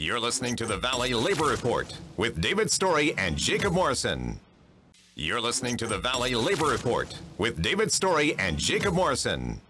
You're listening to the Valley Labor Report with David Story and Jacob Morrison. You're listening to the Valley Labor Report with David Story and Jacob Morrison.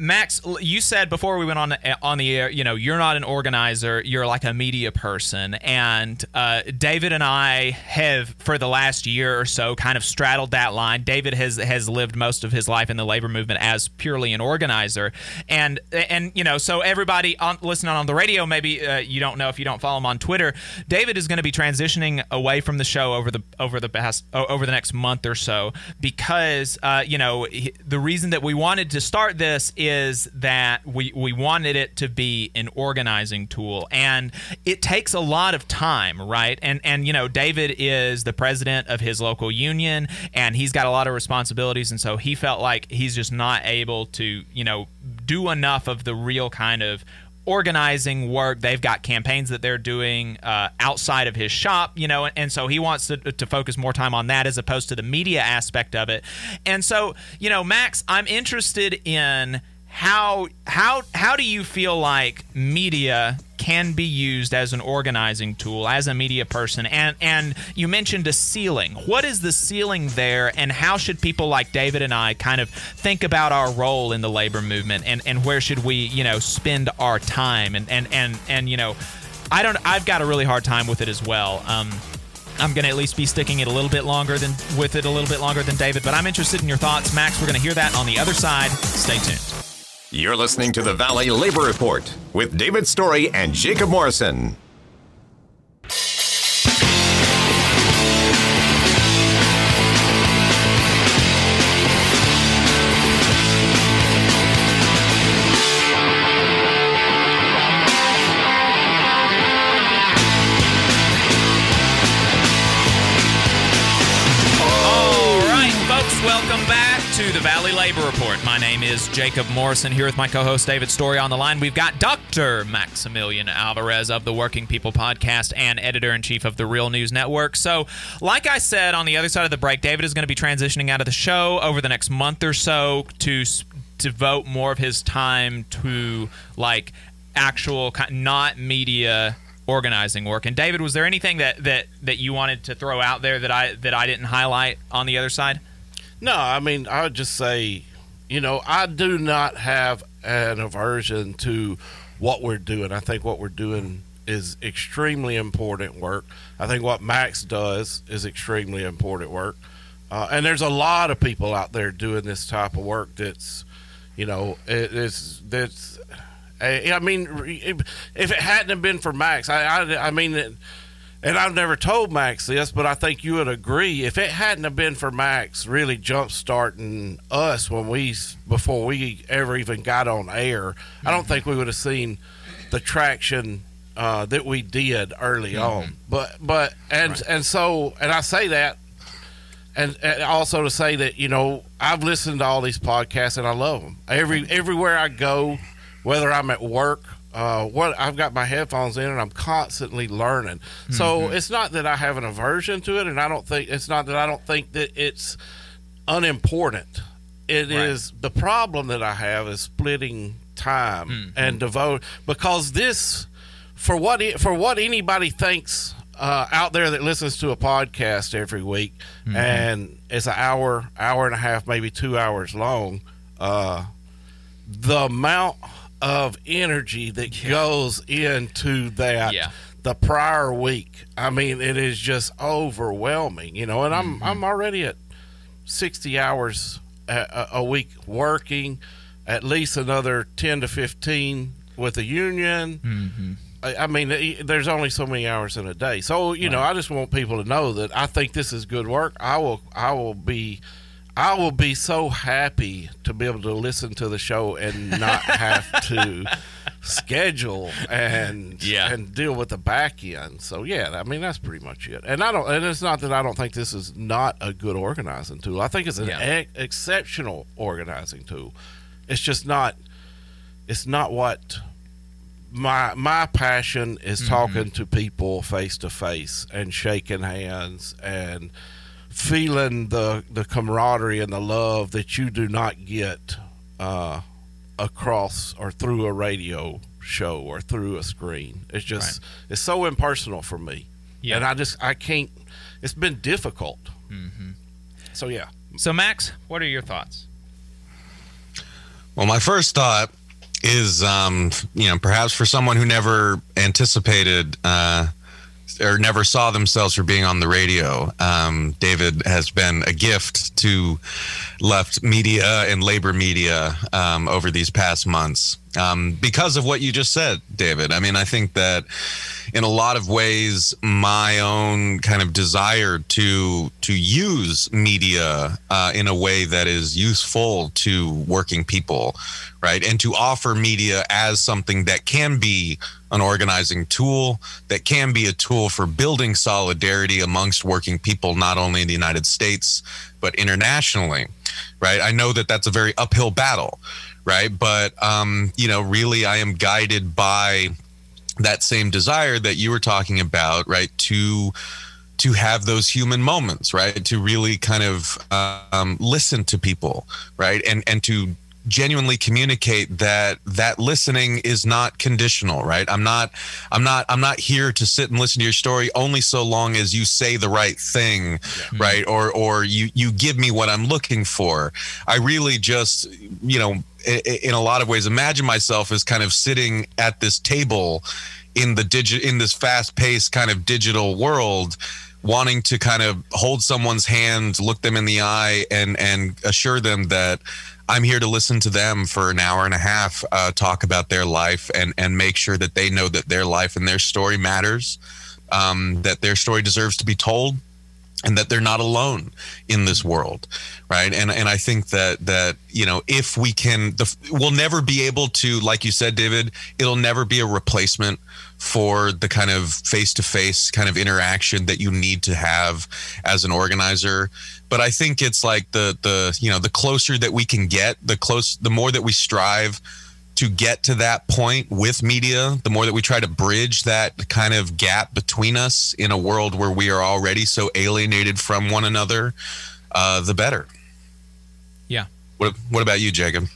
Max, you said before we went on on the air, you know, you're not an organizer, you're like a media person, and uh, David and I have for the last year or so kind of straddled that line. David has has lived most of his life in the labor movement as purely an organizer, and and you know, so everybody on, listening on the radio, maybe uh, you don't know if you don't follow him on Twitter. David is going to be transitioning away from the show over the over the past over the next month or so because uh, you know the reason that we wanted to start this is is that we, we wanted it to be an organizing tool and it takes a lot of time right and and you know david is the president of his local union and he's got a lot of responsibilities and so he felt like he's just not able to you know do enough of the real kind of organizing work. They've got campaigns that they're doing uh, outside of his shop, you know, and so he wants to, to focus more time on that as opposed to the media aspect of it. And so, you know, Max, I'm interested in how how how do you feel like media can be used as an organizing tool as a media person and and you mentioned a ceiling what is the ceiling there and how should people like david and i kind of think about our role in the labor movement and and where should we you know spend our time and and and, and you know i don't i've got a really hard time with it as well um, I'm going to at least be sticking it a little bit longer than with it a little bit longer than David, but I'm interested in your thoughts. Max, we're going to hear that on the other side. Stay tuned. You're listening to the Valley Labor Report with David Story and Jacob Morrison. Labor Report. My name is Jacob Morrison here with my co host David Story on the line. We've got Dr. Maximilian Alvarez of the Working People podcast and editor in chief of the Real News Network. So, like I said on the other side of the break, David is going to be transitioning out of the show over the next month or so to devote more of his time to like actual, not media organizing work. And David, was there anything that, that, that you wanted to throw out there that I that I didn't highlight on the other side? No, I mean, I would just say, you know, I do not have an aversion to what we're doing. I think what we're doing is extremely important work. I think what Max does is extremely important work. Uh, and there's a lot of people out there doing this type of work that's, you know, it, it's that's. I mean, if it hadn't been for Max, I, I, I mean, and I've never told Max this, but I think you would agree. If it hadn't have been for Max really jump starting us when we before we ever even got on air, mm-hmm. I don't think we would have seen the traction uh, that we did early mm-hmm. on. But but and right. and so and I say that, and, and also to say that you know I've listened to all these podcasts and I love them. Every everywhere I go, whether I'm at work uh, what I've got my headphones in and I'm constantly learning. Mm-hmm. So it's not that I have an aversion to it, and I don't think it's not that I don't think that it's unimportant. It right. is the problem that I have is splitting time mm-hmm. and devote because this for what for what anybody thinks uh, out there that listens to a podcast every week mm-hmm. and it's an hour, hour and a half, maybe two hours long. Uh, the amount of energy that yeah. goes into that yeah. the prior week. I mean, it is just overwhelming, you know. And I'm mm-hmm. I'm already at sixty hours a, a, week working, at least another ten to fifteen with the union. Mm-hmm. I, I mean, there's only so many hours in a day, so you right. know, I just want people to know that I think this is good work. I will I will be I will be so happy to be able to listen to the show and not have to schedule and yeah. and deal with the back end. So yeah, I mean that's pretty much it. And I don't and it's not that I don't think this is not a good organizing tool. I think it's an yeah. exceptional organizing tool. It's just not it's not what my my passion is mm-hmm. talking to people face to face and shaking hands and feeling the the camaraderie and the love that you do not get uh, across or through a radio show or through a screen. It's just it's so impersonal for me, Yeah. and I just I can't. It's been difficult. Mm-hmm. So yeah, So Max, what are your thoughts? Well, my first thought is, um, you know, perhaps for someone who never anticipated uh, or never saw themselves for being on the radio, um, David has been a gift to left media and labor media um, over these past months um, because of what you just said, David. I mean, I think that in a lot of ways, my own kind of desire to to use media uh, in a way that is useful to working people, right, and to offer media as something that can be an organizing tool, that can be a tool for building solidarity amongst working people, not only in the United States but internationally, right? I know that that's a very uphill battle, right? But um, you know, really, I am guided by that same desire that you were talking about, right? To to have those human moments, right? To really kind of um, listen to people, right? And and to genuinely communicate that that listening is not conditional right? I'm not i'm not i'm not here to sit and listen to your story only so long as you say the right thing hmm. right? Or or you you give me what i'm looking for. I really just you know in a lot of ways imagine myself as kind of sitting at this table in the digit in this fast paced kind of digital world wanting to kind of hold someone's hand look them in the eye and and assure them that I'm here to listen to them for an hour and a half, uh, talk about their life, and and make sure that they know that their life and their story matters, um, that their story deserves to be told, and that they're not alone in this world, right? And and I think that that you know if we can, the, we'll never be able to, like you said, David, it'll never be a replacement for the kind of face-to-face kind of interaction that you need to have as an organizer. But i think it's like the the you know the closer that we can get the close the more that we strive to get to that point with media the more that we try to bridge that kind of gap between us in a world where we are already so alienated from one another uh, the better. Yeah. what, what about you jacob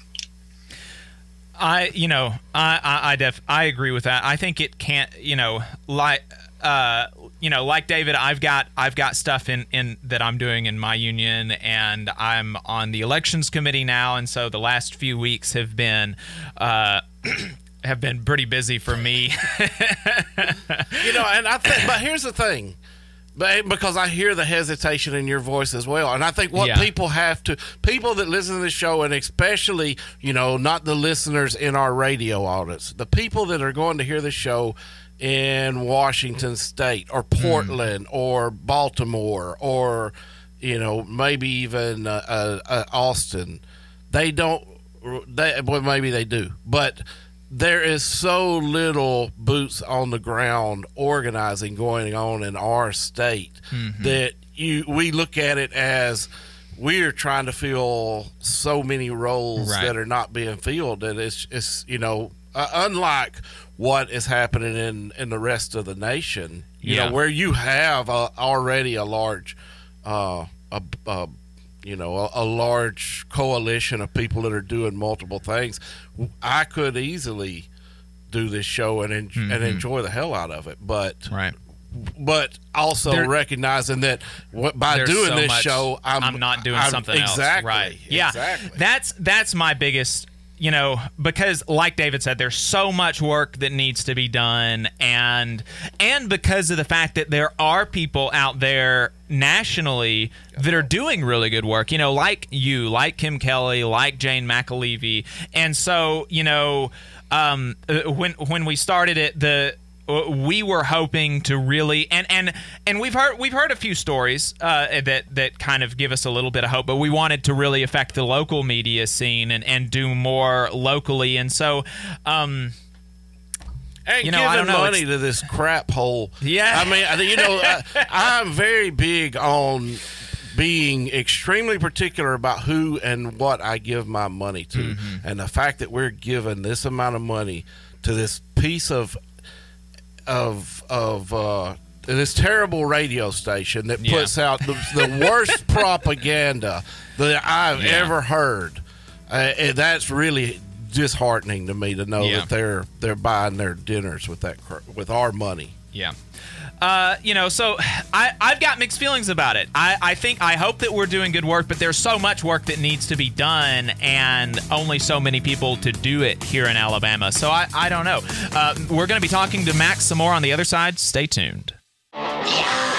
I, you know, I, I, I def, I agree with that. I think it can't, you know, like, uh, you know, like David, I've got, I've got stuff in, in that I'm doing in my union, and I'm on the elections committee now, and so the last few weeks have been, uh, have been pretty busy for me. you know, and I think, but here's the thing. But because I hear the hesitation in your voice as well, and I think what Yeah. people have to, people that listen to the show, and especially, you know, not the listeners in our radio audience, the people that are going to hear the show in Washington State or Portland or Baltimore or, you know, maybe even uh, uh, uh, Austin, they don't. They well, maybe they do, but there is so little boots on the ground organizing going on in our state that you we look at it as we're trying to fill so many roles Right. that are not being filled and it's it's you know uh, unlike what is happening in in the rest of the nation you Yeah. know where you have uh, already a large uh a, a you know a, a large coalition of people that are doing multiple things i could easily do this show and en- and mm-hmm. enjoy the hell out of it but right. but also There- recognizing that what, by doing so this much- show i'm, not doing I'm- something exactly else. Right. Yeah. exactly That's that's my biggest you know, because like David said, there's so much work that needs to be done and and because of the fact that there are people out there nationally that are doing really good work, you know, like you, like Kim Kelly, like Jane McAlevey. And so, you know, um, uh, when when we started it, the we were hoping to really and and and we've heard we've heard a few stories uh, that that kind of give us a little bit of hope but we wanted to really affect the local media scene and and do more locally and so um and You know, giving I don't know, money it's- to this crap hole. Yeah. I mean, I- you know, I, I'm very big on being extremely particular about who and what I give my money to, Mm-hmm. and the fact that we're giving this amount of money to this piece of of of uh, this terrible radio station that Yeah. puts out the, the worst propaganda that I've Yeah. ever heard. Uh, and that's really disheartening to me to know Yeah. that they're they're buying their dinners with that with our money. Yeah. Uh, you know, so I, I've got mixed feelings about it. I, I think, I hope that we're doing good work, but there's so much work that needs to be done and only so many people to do it here in Alabama. So I, I don't know. Uh, we're going to be talking to Max some more on the other side. Stay tuned. Right,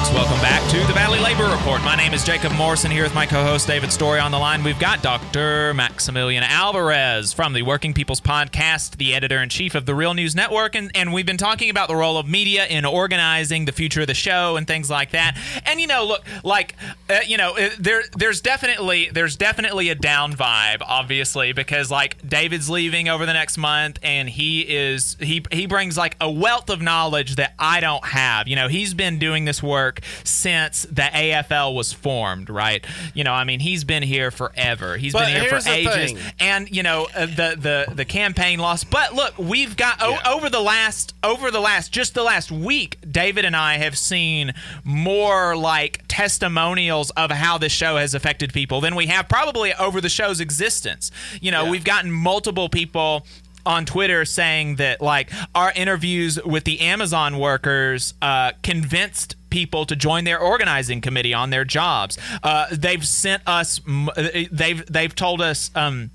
folks, welcome back to the Valley Labor Report. My name is Jacob Morrison here with my co host David Story on the line. We've got Dr. Maximilian Alvarez from the Working People's Podcast, the editor in chief of the Real News Network, and, and we've been talking about the role of media in organizing the future of the show and things like that. And you know, look, like uh, you know, uh, there there's definitely there's definitely a down vibe, obviously, because like David's leaving over the next month, and he is he he brings like a wealth of knowledge that I don't have. You know, he's been doing this work since the AFL was formed, right? You know, I mean, he's been here forever. He's But been here for ages, thing. and you know, uh, the the the campaign lost. But look, we've got o- Yeah. over the last over the last just the last week, David and I have seen more like testimonials of how this show has affected people than we have probably over the show's existence. You know, Yeah. we've gotten multiple people on Twitter saying that like our interviews with the Amazon workers uh, convinced people to join their organizing committee on their jobs. Uh, they've sent us. They've they've told us. Um,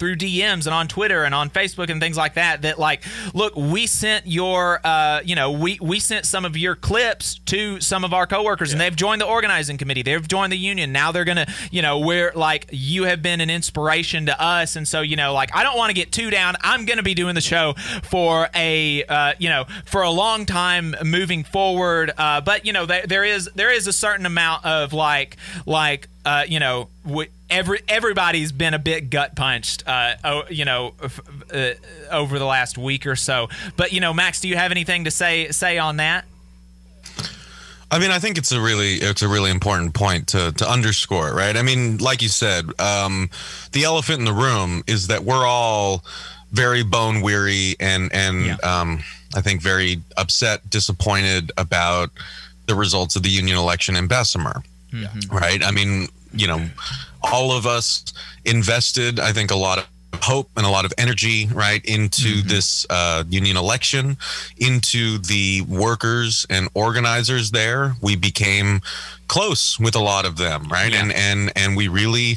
through DMs and on Twitter and on Facebook and things like that that like look we sent your uh you know we we sent some of your clips to some of our coworkers and they've joined the organizing committee. They've joined the union. Now they're gonna you know we're like you have been an inspiration to us. And so you know like I don't want to get too down. I'm gonna be doing the show for a uh you know for a long time moving forward. Uh but you know there, there is there is a certain amount of like like uh, you know, w- every everybody's been a bit gut punched, uh, oh, you know, f- uh, over the last week or so. But you know, Max, do you have anything to say say on that? I mean, I think it's a really it's a really important point to to underscore, right? I mean, like you said, um, the elephant in the room is that we're all very bone weary and and Yeah. um, I think very upset, disappointed about the results of the union election in Bessemer, right? I mean, you know, all of us invested, I think, a lot of hope and a lot of energy right into this uh, union election into the workers and organizers there. We became close with a lot of them right? And and and we really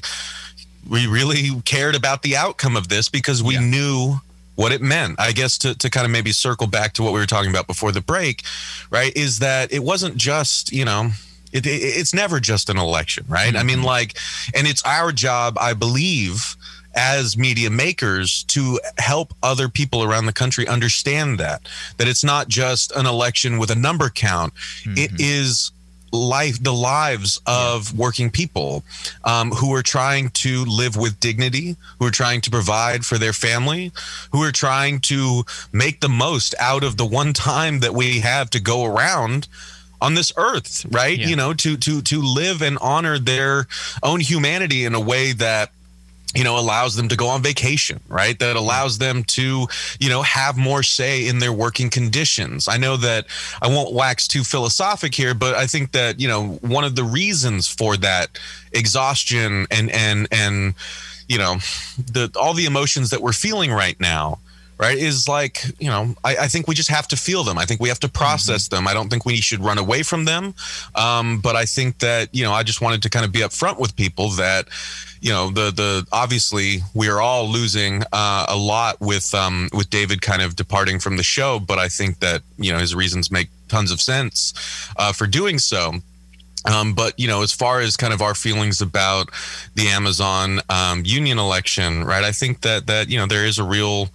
we really cared about the outcome of this because we Yeah. knew what it meant. I guess to, to kind of maybe circle back to what we were talking about before the break right is that it wasn't just you know it, it, it's never just an election right? I mean like and it's our job i believe as media makers to help other people around the country understand that that it's not just an election with a number count. It is life the lives of working people um, who are trying to live with dignity who are trying to provide for their family who are trying to make the most out of the one time that we have to go around on this earth right? Yeah. you know to to to live and honor their own humanity in a way that you know allows them to go on vacation right? That allows them to you know have more say in their working conditions. I know that i won't wax too philosophic here but i think that you know one of the reasons for that exhaustion and and and you know the all the emotions that we're feeling right now right is like you know I, I think we just have to feel them. I think we have to process them. I don't think we should run away from them. Um, but i think that you know i just wanted to kind of be upfront with people that you know the the obviously we are all losing uh, a lot with um, with david kind of departing from the show. But i think that you know his reasons make tons of sense uh, for doing so. Um, but you know, as far as kind of our feelings about the Amazon um, union election, right? I think that that you know there is a real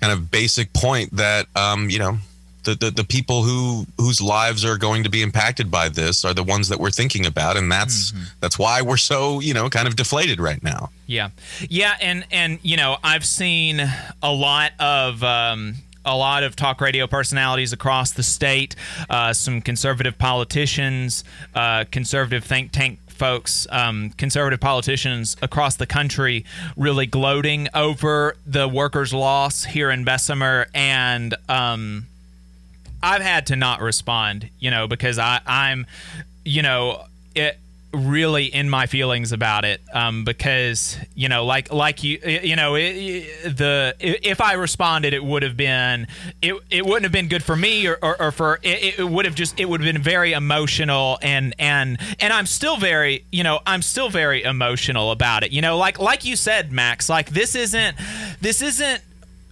kind of basic point that um, you know the, the the people who whose lives are going to be impacted by this are the ones that we're thinking about, and that's that's why we're so you know kind of deflated right now. Yeah, yeah, and and you know I've seen a lot of. Um, a lot of talk radio personalities across the state, uh, some conservative politicians, uh, conservative think tank folks, um, conservative politicians across the country really gloating over the workers' loss here in Bessemer. And um, I've had to not respond, you know, because I, I'm, you know, it. Really in my feelings about it um, because you know like like you you know it, the if I responded it would have been it, it wouldn't have been good for me or, or, or for it, it would have just it would have been very emotional and and and I'm still very you know I'm still very emotional about it. You know like like you said Max like this isn't this isn't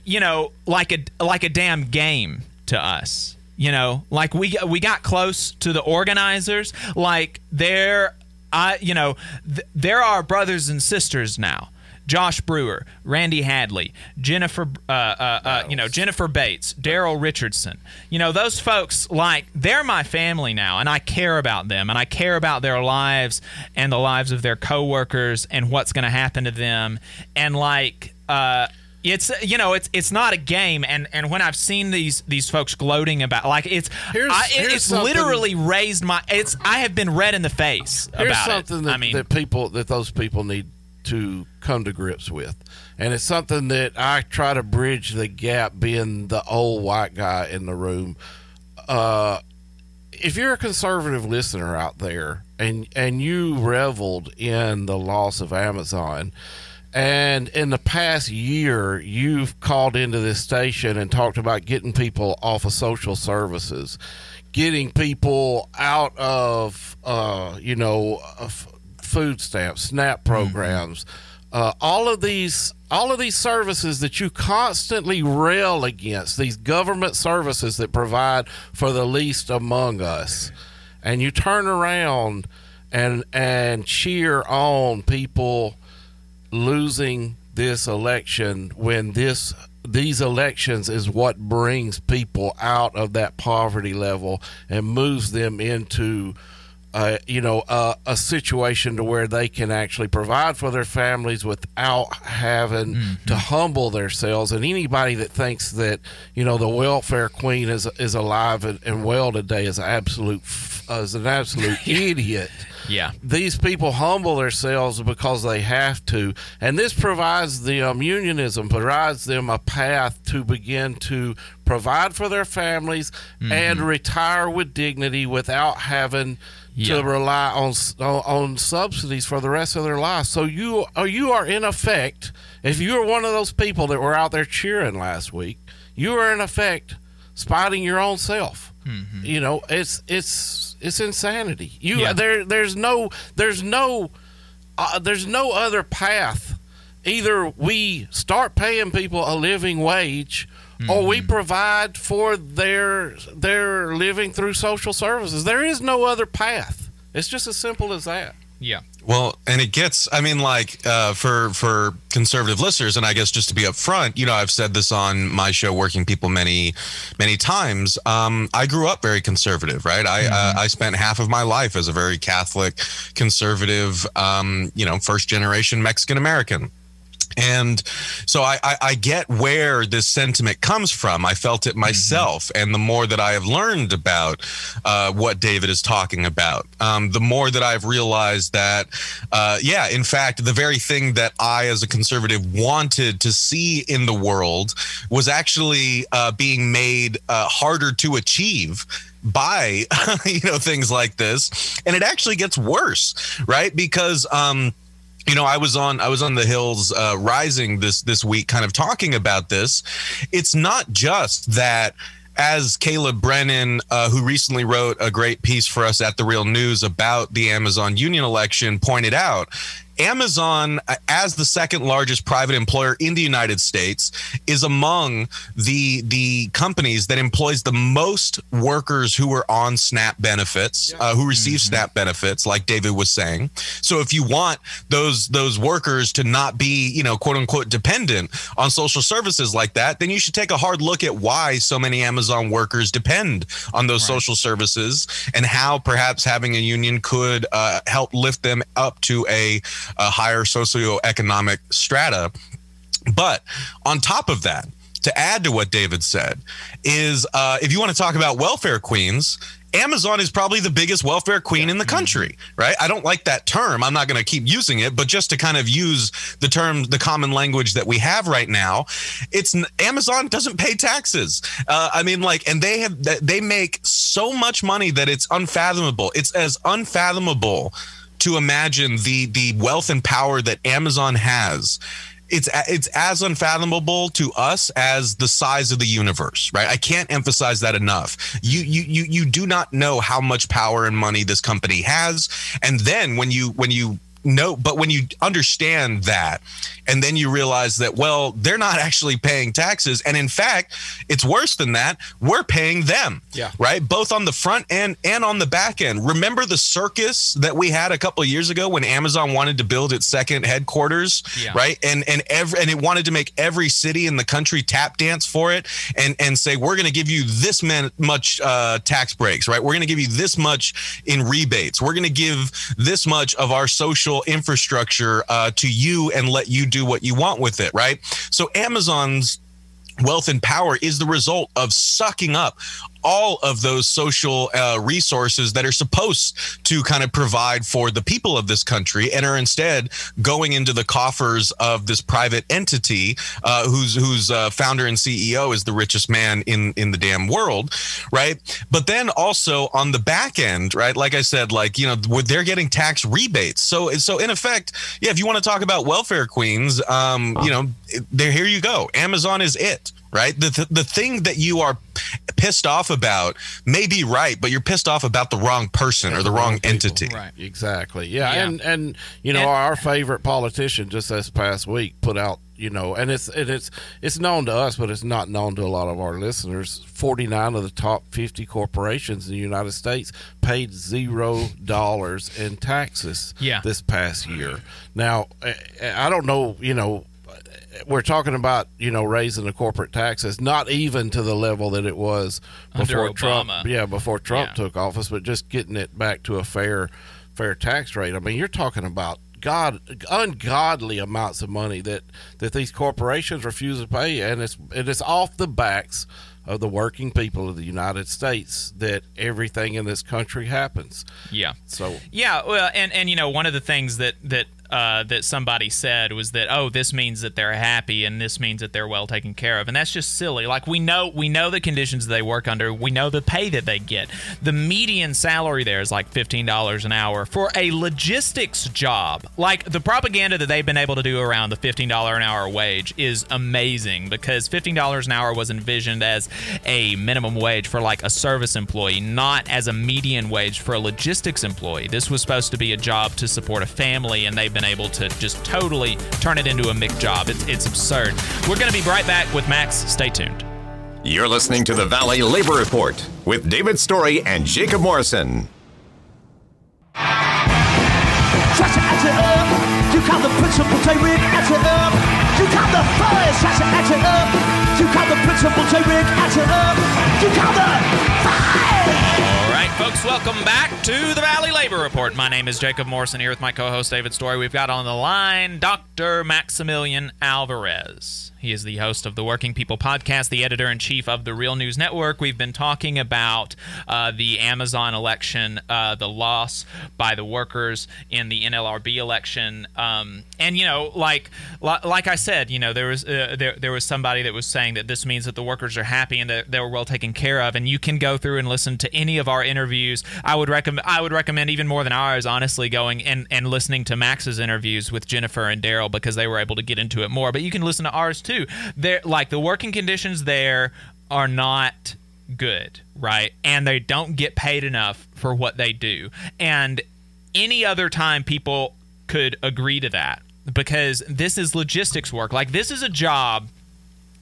you know like a like a damn game to us. You know like we we got close to the organizers. Like they're I, you know, th- there are brothers and sisters now. Josh Brewer, Randy Hadley, Jennifer, uh, uh, uh, you know, Jennifer Bates, Darryl Richardson. You know, those folks, like, they're my family now, and I care about them, and I care about their lives and the lives of their coworkers and what's going to happen to them. And, like, uh, it's you know it's it's not a game and and when I've seen these these folks gloating about like it's Here's- I, here's it's something- literally raised my it's I have been red in the face Here's about something it. that, I mean that people that those people need to come to grips with, and it's something that I try to bridge the gap, being the old white guy in the room. Uh, if you're a conservative listener out there, and and you reveled in the loss of Amazon. And in the past year, you've called into this station and talked about getting people off of social services, getting people out of, uh, you know, of food stamps, SNAP programs, uh, all of these, all of these services that you constantly rail against, these government services that provide for the least among us, and you turn around and and cheer on people losing this election when this these elections is what brings people out of that poverty level and moves them into uh, you know uh, a situation to where they can actually provide for their families without having to humble themselves. And anybody that thinks that you know the welfare queen is is alive and, and well today is absolute f- is an absolute idiot. Yeah. These people humble themselves because they have to, and this provides the um, unionism provides them a path to begin to provide for their families and retire with dignity without having Yeah. to rely on, on on subsidies for the rest of their lives. So you are you are in effect, if you are one of those people that were out there cheering last week, you are in effect spotting your own self. You know, it's it's it's insanity. You Yeah. there there's no there's no uh, there's no other path. Either we start paying people a living wage, or we provide for their their living through social services. There is no other path. It's just as simple as that. yeah Well, and it gets, I mean, like uh, for for conservative listeners, and I guess just to be upfront, you know, I've said this on my show, Working People, many, many times. Um, I grew up very conservative, right? I uh, I spent half of my life as a very Catholic, conservative, um, you know, first generation Mexican American. And so I, I, I get where this sentiment comes from. I felt it myself. And the more that I have learned about uh, what David is talking about, um, the more that I've realized that, uh, yeah, in fact, the very thing that I, as a conservative, wanted to see in the world was actually uh, being made uh, harder to achieve by you know things like this and it actually gets worse right because um you know i was on i was on the Hill's uh, rising this this week kind of talking about this. It's not just that as caleb brennan uh, who recently wrote a great piece for us at the real news about the amazon union election pointed out Amazon, uh, as the second largest private employer in the United States, is among the the companies that employs the most workers who are on SNAP benefits, uh, who receive SNAP benefits, like David was saying. So, if you want those those workers to not be, you know, quote unquote, dependent on social services like that, then you should take a hard look at why so many Amazon workers depend on those social services and how perhaps having a union could uh, help lift them up to a a higher socioeconomic strata. But on top of that, to add to what David said, is uh, if you want to talk about welfare queens, Amazon is probably the biggest welfare queen in the country, right? I don't like that term. I'm not going to keep using it, but just to kind of use the term, the common language that we have right now, it's Amazon doesn't pay taxes. Uh, I mean, like, and they have they make so much money that it's unfathomable. It's as unfathomable to imagine the the wealth and power that Amazon has it's it's as unfathomable to us as the size of the universe right? I can't emphasize that enough. You you you you do not know how much power and money this company has. And then when you when you know but when you understand that and then you realize that well they're not actually paying taxes and in fact it's worse than that we're paying them yeah. right? Both on the front end and on the back end. Remember the circus that we had a couple of years ago when amazon wanted to build its second headquarters yeah. right? And and every and it wanted to make every city in the country tap dance for it and and say we're going to give you this man, much uh, tax breaks right? We're going to give you this much in rebates. We're going to give this much of our social infrastructure uh, to you and let you do what you want with it, right? So Amazon's wealth and power is the result of sucking up all of those social uh, resources that are supposed to kind of provide for the people of this country and are instead going into the coffers of this private entity uh, whose whose uh, founder and CEO is the richest man in in the damn world, right? But then also on the back end, right? Like I said, like you know, they're getting tax rebates. So so in effect, yeah, if you want to talk about welfare queens, um, you know, there here you go. Amazon is it right? The, the, the thing that you are pissed off about may be right, but you're pissed off about the wrong person or the wrong entity. Right. Exactly. Yeah. yeah. And and you know, and, our favorite politician just this past week put out, you know, and it's and it's it's known to us, but it's not known to a lot of our listeners. Forty nine of the top fifty corporations in the United States paid zero dollars in taxes yeah. this past year. Now, I don't know, you know, we're talking about you know raising the corporate taxes, not even to the level that it was before Trump. Yeah, before Trump yeah. took office, but just getting it back to a fair fair tax rate. I mean, you're talking about God ungodly amounts of money that that these corporations refuse to pay, and it's and it is off the backs of the working people of the United States that everything in this country happens. Yeah. So yeah, well, and and you know one of the things that that uh, that somebody said was that oh this means that they're happy and this means that they're well taken care of. And that's just silly. Like we know we know the conditions they work under. We know the pay that they get. The median salary there is like $15 an hour for a logistics job. Like the propaganda that they've been able to do around the $15 an hour wage is amazing because $15 an hour was envisioned as a minimum wage for like a service employee not as a median wage for a logistics employee. This was supposed to be a job to support a family and they've been able to just totally turn it into a McJob. It's, it's absurd. We're going to be right back with Max. Stay tuned. You're listening to the Valley Labor Report with David Story and Jacob Morrison. You count the principal J-Rig, add it up. You count the fires, add it up. You count the principal J-Rig, add it up. You count the fires folks. Welcome back to the Valley Labor Report. My name is Jacob Morrison here with my co host David Story. We've got on the line Dr. Maximilian Alvarez. He is the host of the Working People podcast, the editor in chief of the Real News Network. We've been talking about uh, the Amazon election, uh, the loss by the workers in the NLRB election, um, and you know, like like I said, you know, there was uh, there there was somebody that was saying that this means that the workers are happy and that they were well taken care of. And you can go through and listen to any of our interviews. I would recommend I would recommend even more than ours, honestly, going and and listening to Max's interviews with Jennifer and Darryl because they were able to get into it more. But you can listen to ours too. They're like the working conditions there are not good, right? And they don't get paid enough for what they do. And any other time people could agree to that because this is logistics work. Like this is a job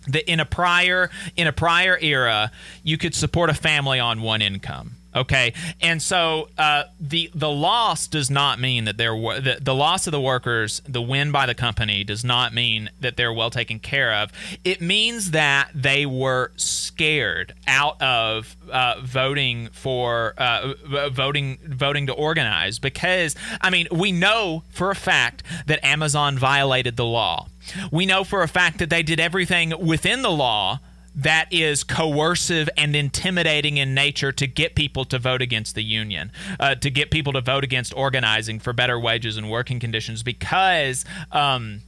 that in a prior in a prior era you could support a family on one income Okay, and so uh, the the loss does not mean that they're the, the loss of the workers, the win by the company, does not mean that they're well taken care of. It means that they were scared out of uh, voting for uh, voting voting to organize because I mean we know for a fact that Amazon violated the law. We know for a fact that they did everything within the law that is coercive and intimidating in nature to get people to vote against the union, uh, to get people to vote against organizing for better wages and working conditions because. Um,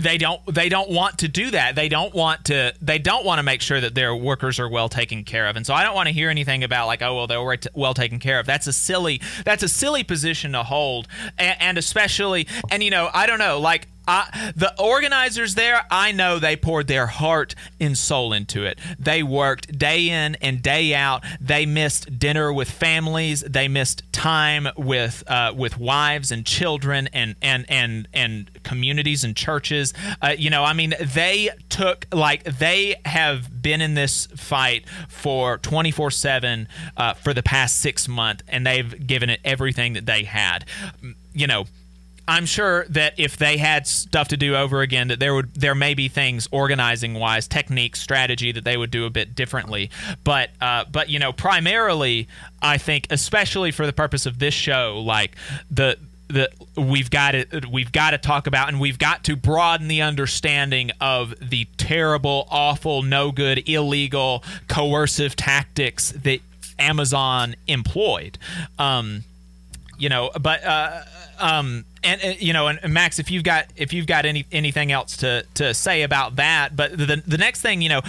they don't they don't want to do that. They don't want to they don't want to make sure that their workers are well taken care of. And so I don't want to hear anything about like oh well they're well taken care of. That's a silly that's a silly position to hold, and, and especially and you know I don't know like I, the organizers there, I know they poured their heart and soul into it. They worked day in and day out. They missed dinner with families. They missed time with uh, with wives and children and and and and communities and churches. Uh, you know, I mean, they took like they have been in this fight for twenty four seven uh, for the past six months, and they've given it everything that they had. You know I'm sure that if they had stuff to do over again, that there would there may be things organizing wise, technique, strategy that they would do a bit differently. But uh, but you know, primarily, I think, especially for the purpose of this show, like the the we've got to we've got to talk about and we've got to broaden the understanding of the terrible, awful, no good, illegal, coercive tactics that Amazon employed. Um, you know, but uh, um, and, and, you know, and, and, Max, if you've got if you've got any anything else to to say about that, but the the next thing, you know,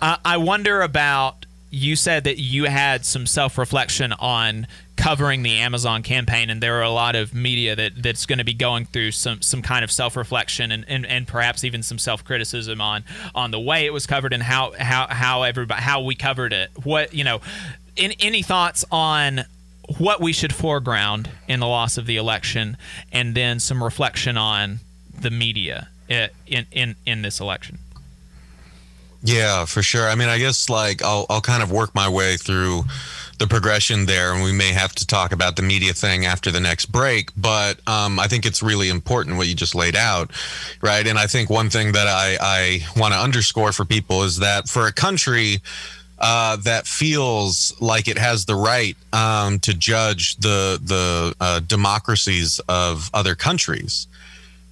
uh, I wonder about. You said that you had some self reflection on covering the Amazon campaign, and there are a lot of media that that's going to be going through some some kind of self reflection and, and, and perhaps even some self criticism on on the way it was covered and how how how everybody how we covered it. What you know, in, any thoughts on what we should foreground in the loss of the election, and then some reflection on the media in in in this election. Yeah, for sure. I mean, I guess like I'll I'll kind of work my way through the progression there, and we may have to talk about the media thing after the next break. But um, I think it's really important what you just laid out, right? And I think one thing that I I want to underscore for people is that for a country uh, that feels like it has the right um, to judge the the uh, democracies of other countries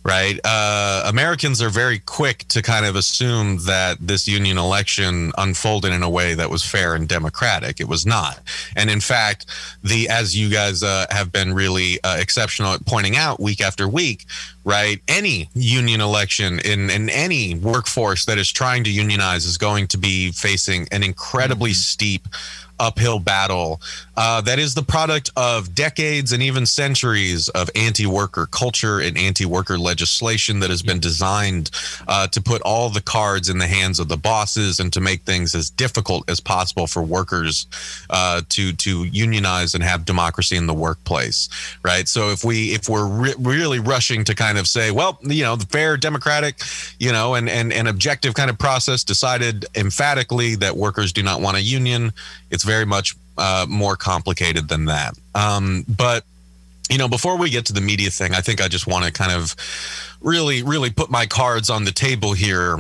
right? Uh, Americans are very quick to kind of assume that this union election unfolded in a way that was fair and democratic. It was not, and in fact, the as you guys uh, have been really uh, exceptional at pointing out week after week, right? Any union election in in any workforce that is trying to unionize is going to be facing an incredibly mm-hmm. steep uphill battle uh, that is the product of decades and even centuries of anti worker culture and anti worker legislation that has been designed uh, to put all the cards in the hands of the bosses and to make things as difficult as possible for workers uh, to to unionize and have democracy in the workplace right? So if we if we're re- really rushing to kind of say well you know the fair democratic you know and and, and objective kind of process decided emphatically that workers do not want a union it's very much uh, more complicated than that. Um, but you know, before we get to the media thing, I think I just want to kind of really, really put my cards on the table here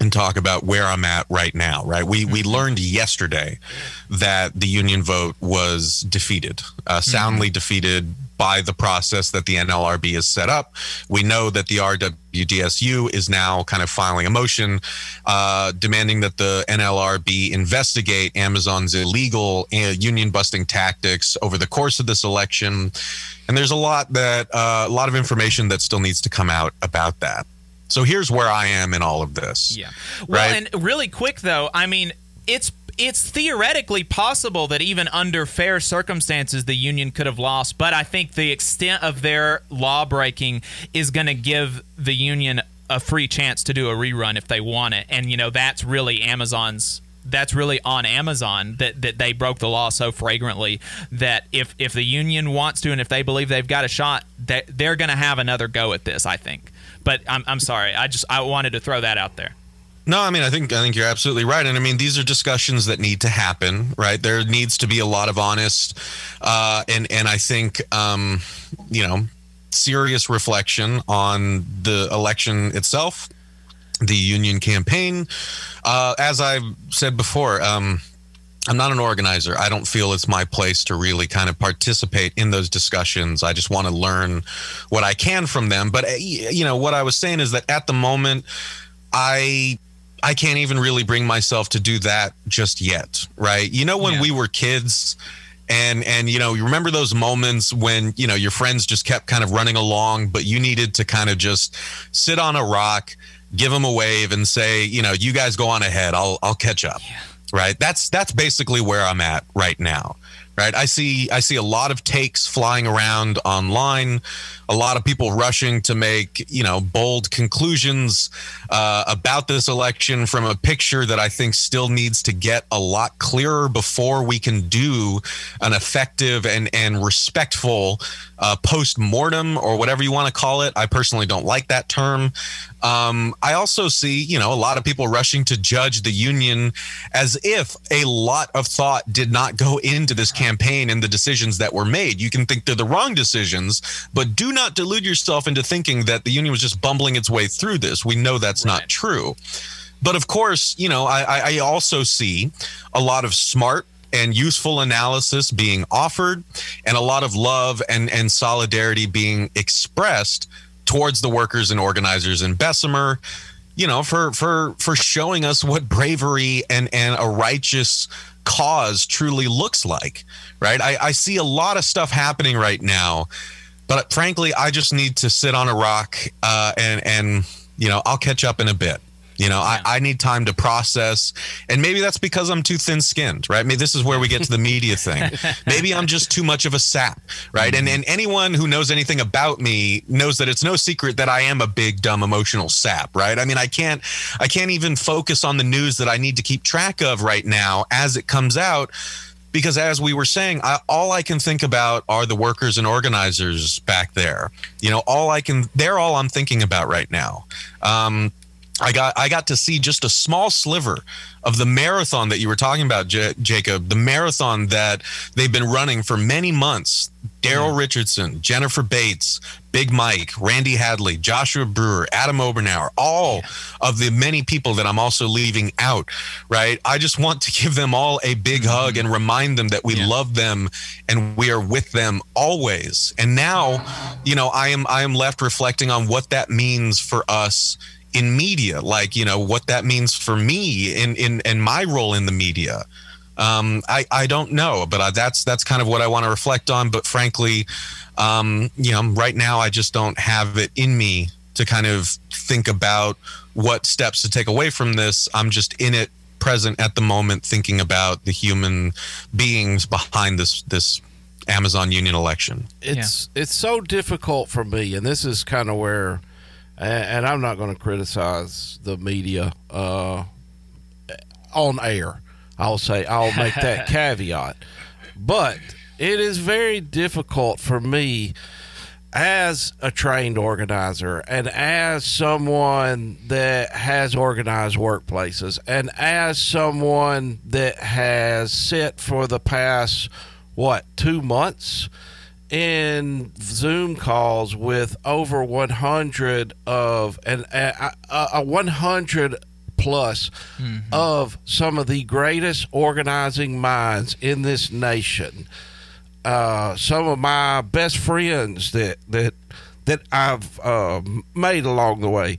and talk about where I'm at right now. Right, we we mm-hmm. learned yesterday that the union vote was defeated, uh, soundly mm-hmm. defeated by the process that the NLRB has set up. We know that the RWDSU is now kind of filing a motion uh, demanding that the NLRB investigate Amazon's illegal uh, union busting tactics over the course of this election. And there's a lot that uh, a lot of information that still needs to come out about that. So here's where I am in all of this. Yeah. Well, right? and really quick though, I mean, it's it's theoretically possible that even under fair circumstances the union could have lost, but I think the extent of their law breaking is going to give the union a free chance to do a rerun if they want it. And you know, that's really Amazon's that's really on Amazon that, that they broke the law so flagrantly that if if the union wants to and if they believe they've got a shot, that they're going to have another go at this, I think. But I'm I'm sorry. I just I wanted to throw that out there. No, I mean, I think I think you're absolutely right, and I mean, these are discussions that need to happen, right? There needs to be a lot of honest, uh, and and I think, um, you know, serious reflection on the election itself, the union campaign. Uh, as I've said before, um, I'm not an organizer. I don't feel it's my place to really kind of participate in those discussions. I just want to learn what I can from them. But uh, you know, what I was saying is that at the moment, I I can't even really bring myself to do that just yet, right? You know, when yeah. we were kids and and you know you remember those moments when you know your friends just kept kind of running along but you needed to kind of just sit on a rock give them a wave and say you know you guys go on ahead i'll i'll catch up yeah. Right? That's that's basically where i'm at right now right? I see i see a lot of takes flying around online a lot of people rushing to make you know bold conclusions uh, about this election from a picture that I think still needs to get a lot clearer before we can do an effective and and respectful uh, post mortem or whatever you want to call it. I personally don't like that term. Um, I also see, you know, a lot of people rushing to judge the union as if a lot of thought did not go into this campaign and the decisions that were made. You can think they're the wrong decisions, but do not delude yourself into thinking that the union was just bumbling its way through this. We know that's right. not true. But of course, you know, I, I also see a lot of smart and useful analysis being offered and a lot of love and, and solidarity being expressed towards the workers and organizers in Bessemer, you know, for for for showing us what bravery and and a righteous cause truly looks like. Right. I, I see a lot of stuff happening right now but frankly, I just need to sit on a rock uh, and and you know I'll catch up in a bit. You know, yeah. I, I need time to process. And maybe that's because I'm too thin skinned, right? Maybe this is where we get to the media thing. Maybe I'm just too much of a sap, right? Mm-hmm. And and anyone who knows anything about me knows that it's no secret that I am a big, dumb, emotional sap, right? I mean, I can't I can't even focus on the news that I need to keep track of right now as it comes out because as we were saying I, all i can think about are the workers and organizers back there you know all i can they're all i'm thinking about right now um, I got I got to see just a small sliver of the marathon that you were talking about, J- Jacob. The marathon that they've been running for many months. Darryl mm. Richardson, Jennifer Bates, Big Mike, Randy Hadley, Joshua Brewer, Adam Obernower, all yeah. of the many people that I'm also leaving out. Right? I just want to give them all a big mm-hmm. hug and remind them that we yeah. love them and we are with them always. And now, you know, I am I am left reflecting on what that means for us in media, like you know what that means for me in in in my role in the media. Um, I I don't know, but I, that's that's kind of what I want to reflect on. But frankly, um, you know, right now I just don't have it in me to kind of think about what steps to take away from this. I'm just in it, present at the moment, thinking about the human beings behind this this Amazon Union election. It's yeah. it's so difficult for me, and this is kind of where and, and I'm not going to criticize the media uh, on air. I'll say I'll make that caveat, but it is very difficult for me as a trained organizer and as someone that has organized workplaces and as someone that has sit for the past what two months in Zoom calls with over 100 of and a, a, a 100 plus mm-hmm. of some of the greatest organizing minds in this nation. Uh, some of my best friends that that that I've uh, made along the way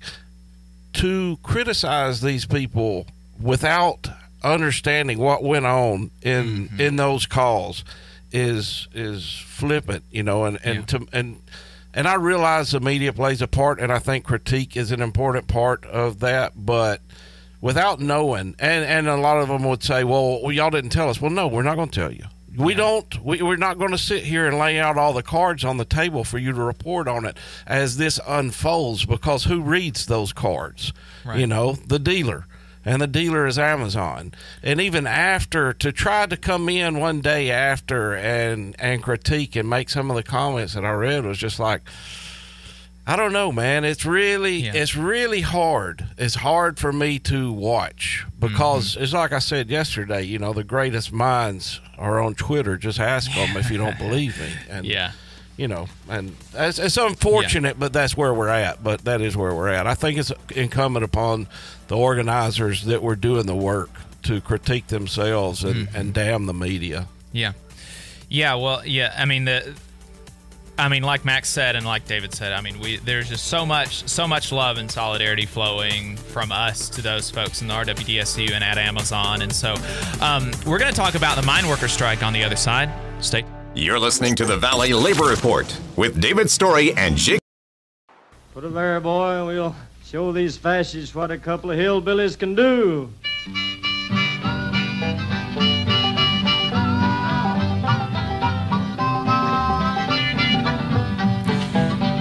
to criticize these people without understanding what went on in mm-hmm. in those calls is is flippant, you know, and and yeah. to and and I realize the media plays a part, and I think critique is an important part of that, but without knowing, and and a lot of them would say, well, well y'all didn't tell us. Well, no, we're not going to tell you. We yeah. don't. We, we're not going to sit here and lay out all the cards on the table for you to report on it as this unfolds. Because who reads those cards? Right. You know, the dealer and the dealer is Amazon. And even after to try to come in one day after and and critique and make some of the comments that I read was just like I don't know, man. It's really yeah. it's really hard. It's hard for me to watch because mm-hmm. it's like I said yesterday. You know, the greatest minds are on Twitter. Just ask them if you don't believe me. And yeah, you know, and it's, it's unfortunate, yeah. but that's where we're at. But that is where we're at. I think it's incumbent upon the organizers that were doing the work to critique themselves and, mm-hmm. and damn the media. Yeah, yeah. Well, yeah. I mean the. I mean, like Max said, and like David said, I mean, we there's just so much, so much love and solidarity flowing from us to those folks in the RWDSU and at Amazon, and so um, we're going to talk about the mine worker strike on the other side. Stay. You're listening to the Valley Labor Report with David Story and Jake. Put it there, boy. We'll show these fascists what a couple of hillbillies can do.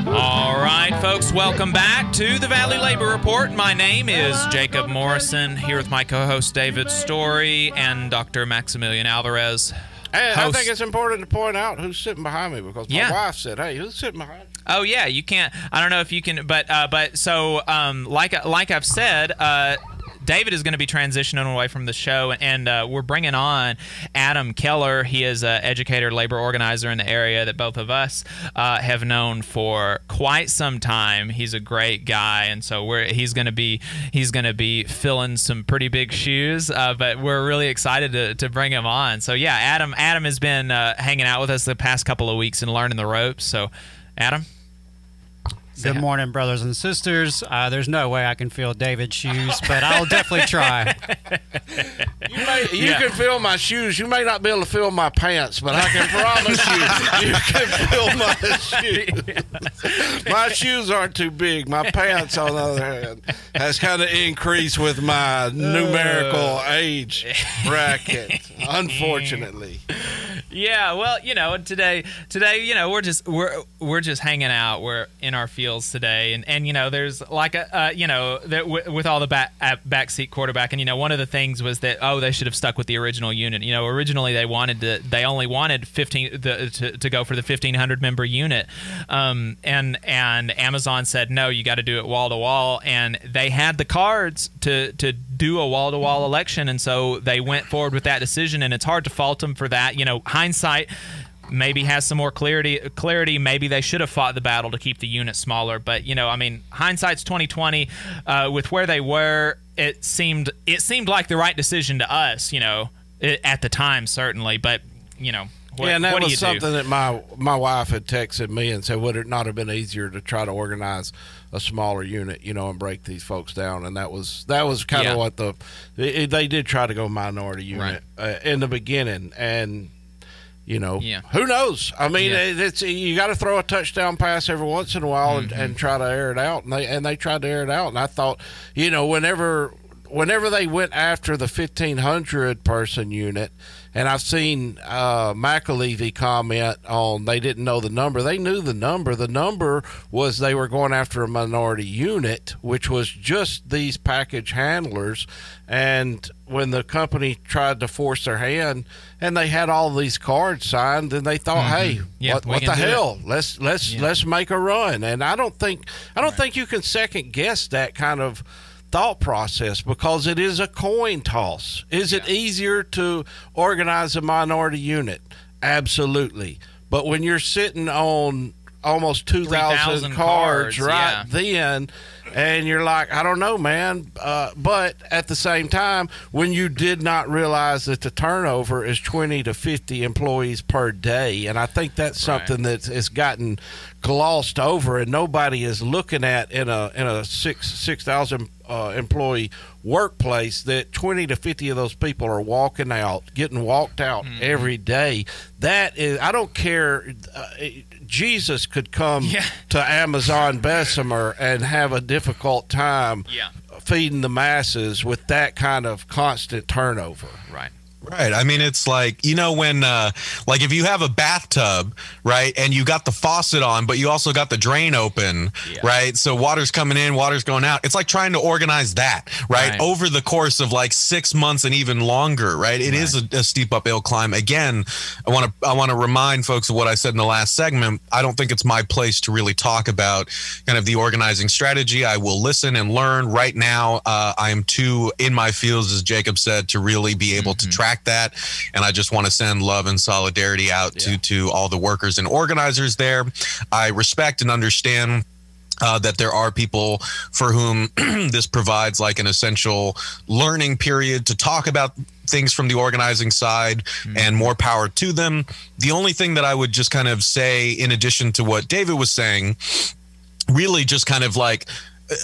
All right, folks, welcome back to the Valley Labor Report. My name is Jacob Morrison, here with my co host David Story and Dr. Maximillian Alvarez. And I think it's important to point out who's sitting behind me because my Yeah. wife said, "Hey, who's sitting behind?" you?" Oh yeah, you can't. I don't know if you can, but uh, but so um, like like I've said, uh, David is going to be transitioning away from the show, and uh, we're bringing on Adam Keller. He is an educator, labor organizer in the area that both of us uh, have known for quite some time. He's a great guy, and so we're he's going to be he's going to be filling some pretty big shoes. Uh, but we're really excited to, to bring him on. So yeah, Adam Adam has been uh, hanging out with us the past couple of weeks and learning the ropes. So Adam. Say Good hi. morning, brothers and sisters. Uh, there's no way I can feel David's shoes, but I'll definitely try. You, may, you Yeah. can feel my shoes. You may not be able to feel my pants, but I can promise you, you can feel my shoes. my shoes aren't too big. My pants, on the other hand, has kind of increased with my numerical age bracket. Unfortunately, Yeah, well, you know, today, today, you know, we're just we're we're just hanging out. We're in our today, and and you know, there's like a uh, you know, that w- with all the back uh, backseat quarterback, and you know, one of the things was that oh, they should have stuck with the original unit. You know, originally they wanted to, they only wanted 15 the, to to go for the 1500 member unit, um, and and Amazon said no, you got to do it wall to wall, and they had the cards to to do a wall to wall election, and so they went forward with that decision, and it's hard to fault them for that. You know, hindsight maybe has some more clarity clarity maybe they should have fought the battle to keep the unit smaller but you know i mean hindsight's 2020 uh, with where they were it seemed it seemed like the right decision to us you know it, at the time certainly but you know what, yeah, and that was something do? that my my wife had texted me and said, would it not have been easier to try to organize a smaller unit, you know, and break these folks down? And that was that was kind Yeah. of what the they, they did try to go minority unit uh, in the beginning, and you know, Yeah. who knows? I mean, Yeah. it's you got to throw a touchdown pass every once in a while and, Mm-hmm. and try to air it out, and they and they tried to air it out, and I thought, you know, whenever whenever they went after the 1500 person unit and i've seen uh, McAlevey comment on they didn't know the number they knew the number the number was they were going after a minority unit which was just these package handlers and when the company tried to force their hand and they had all these cards signed then they thought hey Mm-hmm. Yeah, what, what the do it. hell? Let's let's let's make a run. And i don't think i don't think you can second guess that kind of thought process because it is a coin toss. Is it easier to organize a minority unit? Absolutely. But when you're sitting on almost 2000 3,000 cards, cards, right yeah. then and you're like i don't know man uh, but at the same time when you did not realize that the turnover is 20 to 50 employees per day and i think that's something that has gotten glossed over and nobody is looking at in a in a six 6000 uh, employee workplace that 20 to 50 of those people are walking out getting walked out Mm-hmm. every day that is i don't care uh, jesus could come Yeah. to Amazon Bessemer and have a difficult time Yeah. feeding the masses with that kind of constant turnover. right Right. I mean, it's like, you know, when, uh, like, if you have a bathtub, right, and you got the faucet on, but you also got the drain open, right? So water's coming in, water's going out. It's like trying to organize that, right? Right. Over the course of like six months and even longer, right? It is a, a steep uphill climb. Again, I want to, I want to remind folks of what I said in the last segment. I don't think it's my place to really talk about kind of the organizing strategy. I will listen and learn. Right now, uh, I am too in my fields, as Jacob said, to really be able to track that. And I just want to send love and solidarity out to to all the workers and organizers there. I respect and understand. Uh, that there are people for whom this provides like an essential learning period to talk about things from the organizing side and more power to them. The only thing that I would just kind of say, in addition to what David was saying, really just kind of like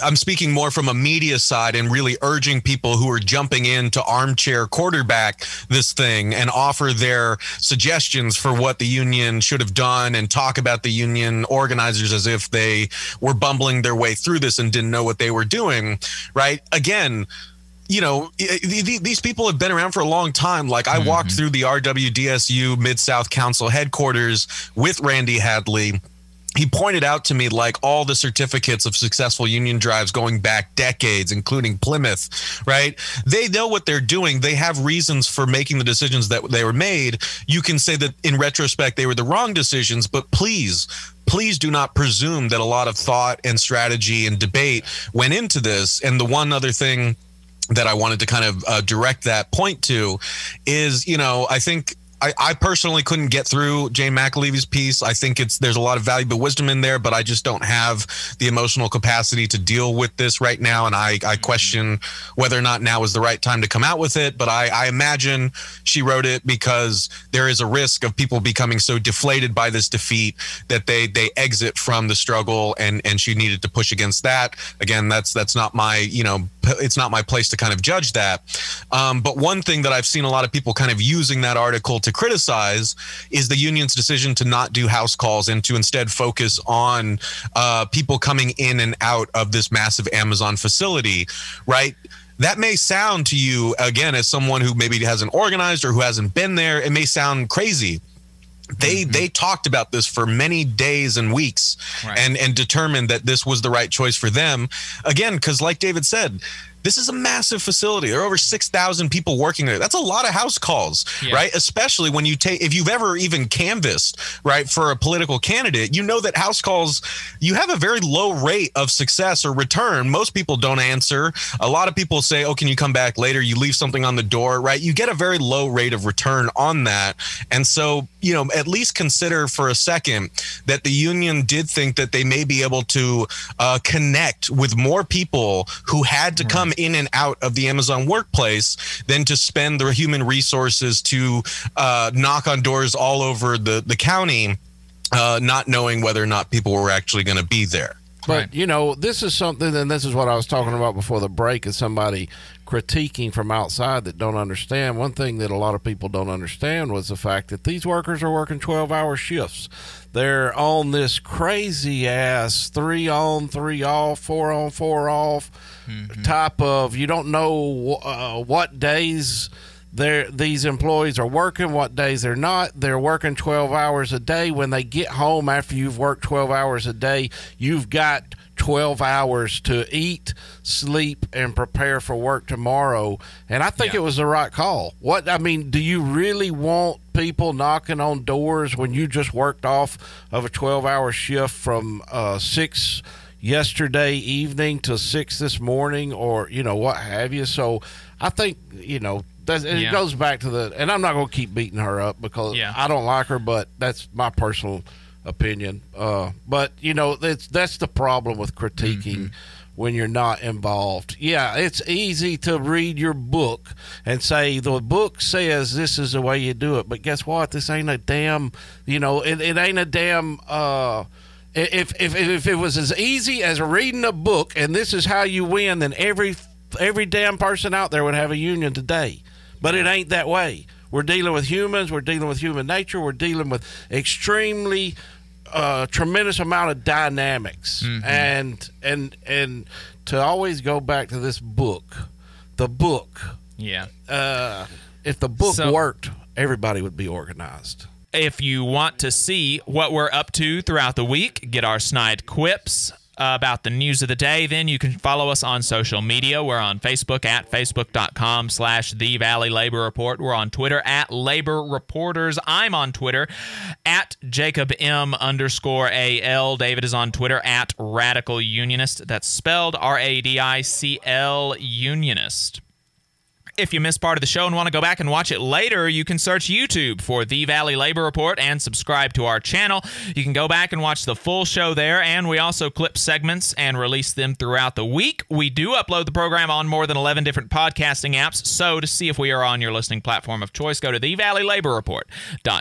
I'm speaking more from a media side and really urging people who are jumping in to armchair quarterback this thing and offer their suggestions for what the union should have done and talk about the union organizers as if they were bumbling their way through this and didn't know what they were doing. Right. Again, you know, these people have been around for a long time. Like I mm-hmm. walked through the RWDSU Mid South Council headquarters with Randy Hadley he pointed out to me like all the certificates of successful union drives going back decades including plymouth right? They know what they're doing. They have reasons for making the decisions that they were made. You can say that in retrospect they were the wrong decisions but please please do not presume that a lot of thought and strategy and debate went into this. And the one other thing that I wanted to kind of uh, direct that point to is, you know, I think I, I personally couldn't get through Jane McAlevey's piece. I think it's there's a lot of valuable wisdom in there, but I just don't have the emotional capacity to deal with this right now. And I, I mm-hmm. question whether or not now is the right time to come out with it. But I, I imagine she wrote it because there is a risk of people becoming so deflated by this defeat that they they exit from the struggle, and and she needed to push against that. Again, that's that's not my you know it's not my place to kind of judge that. Um, but one thing that I've seen a lot of people kind of using that article to criticize is the union's decision to not do house calls and to instead focus on uh, people coming in and out of this massive Amazon facility, right? That may sound to you, again, as someone who maybe hasn't organized or who hasn't been there, it may sound crazy they mm-hmm. they talked about this for many days and weeks right. and and determined that this was the right choice for them again because like david said this is a massive facility. There are over 6,000 people working there. That's a lot of house calls, yeah. right? Especially when you take, if you've ever even canvassed, right, for a political candidate, you know that house calls, you have a very low rate of success or return. Most people don't answer. A lot of people say, oh, can you come back later? You leave something on the door, right? You get a very low rate of return on that. And so, you know, at least consider for a second that the union did think that they may be able to uh, connect with more people who had to come in and out of the Amazon workplace than to spend the human resources to uh, knock on doors all over the, the county, uh, not knowing whether or not people were actually going to be there. But right. you know, this is something, and this is what I was talking about before the break. Is somebody critiquing from outside that don't understand? One thing that a lot of people don't understand was the fact that these workers are working twelve-hour shifts. They're on this crazy ass three on, three off, four on, four off mm-hmm. type of. You don't know uh, what days these employees are working, what days they're not. They're working 12 hours a day. When they get home after you've worked 12 hours a day, you've got 12 hours to eat, sleep, and prepare for work tomorrow. And I think yeah. it was the right call. What I mean, do you really want people knocking on doors when you just worked off of a 12 hour shift from uh, six? yesterday evening to six this morning or you know what have you so i think you know that's, it yeah. goes back to the, and I'm not going to keep beating her up because yeah. I don't like her, but that's my personal opinion. Uh, but you know, that's that's the problem with critiquing. Mm-hmm. When you're not involved, yeah, it's easy to read your book and say the book says this is the way you do it, but guess what? This ain't a damn, you know, it, it ain't a damn. Uh, if, if if it was as easy as reading a book and this is how you win, then every every damn person out there would have a union today. But it ain't that way. We're dealing with humans. We're dealing with human nature. We're dealing with extremely uh, tremendous amount of dynamics, mm-hmm. and and and to always go back to this book, the book. Yeah. Uh, if the book so, worked, everybody would be organized. If you want to see what we're up to throughout the week, get our snide quips about the news of the day, then you can follow us on social media. We're on Facebook at facebook.com slash the Valley Labor Report. We're on Twitter at Labor Reporters. I'm on Twitter at Jacob M underscore AL. David is on Twitter at Radical Unionist. That's spelled R A D I C L Unionist if you missed part of the show and want to go back and watch it later, you can search YouTube for The Valley Labor Report and subscribe to our channel. You can go back and watch the full show there, and we also clip segments and release them throughout the week. We do upload the program on more than 11 different podcasting apps, so to see if we are on your listening platform of choice, go to The Valley Labor Report.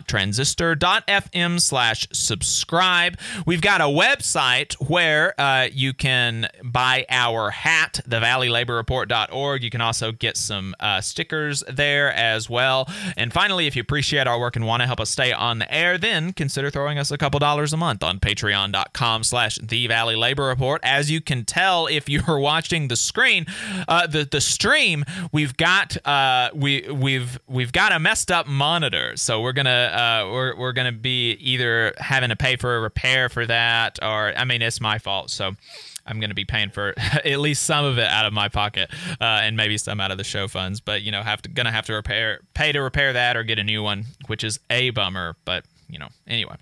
Transistor.fm slash subscribe. We've got a website where uh, you can buy our hat, thevalleylaborreport.org. You can also get some uh, stickers there as well. And finally, if you appreciate our work and want to help us stay on the air, then consider throwing us a couple dollars a month on patreon.com slash the Valley Labor Report. As you can tell, if you're watching the screen, uh, the, the stream, we've got uh, we we've we've got a messed up monitor. So we're gonna uh, we're, we're gonna be either having to pay for a repair for that or I mean it's my fault. So I'm going to be paying for at least some of it out of my pocket, uh, and maybe some out of the show funds. But you know, have to gonna have to repair, pay to repair that, or get a new one, which is a bummer. But you know, anyway.